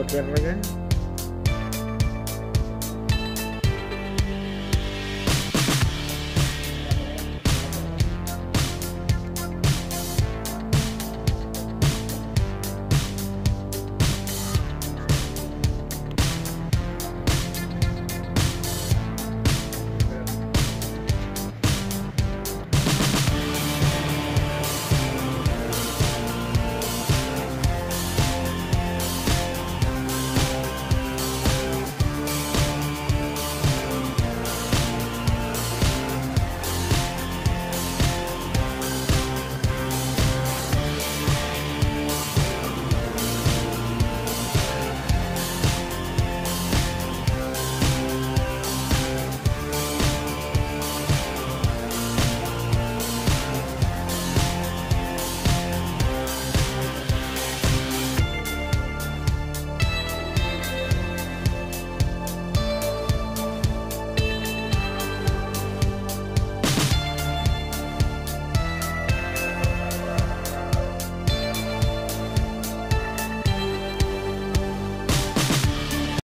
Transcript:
for Devergan.